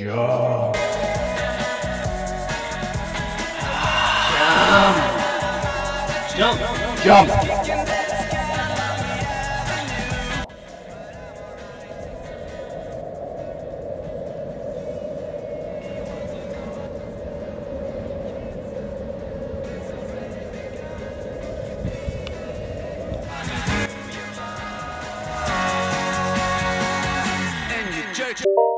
Jump! Jump. Jump. You